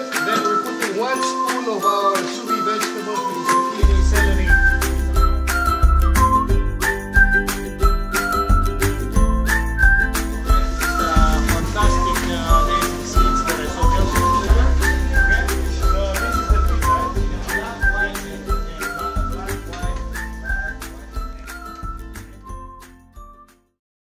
it, then we put